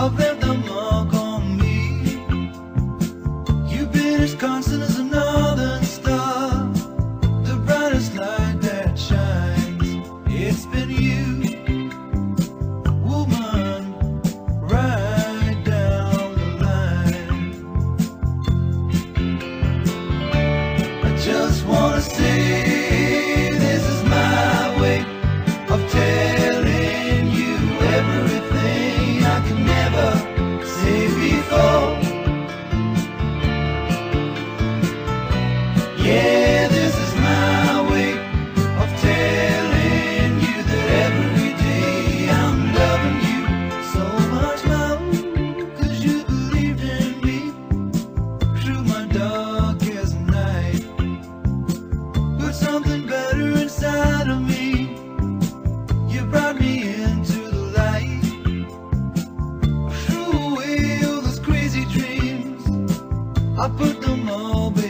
I'll build the mark on me. You've been as constant as a knife. something better inside of me. You brought me into the light. I threw away all those crazy dreams. I put them all behind.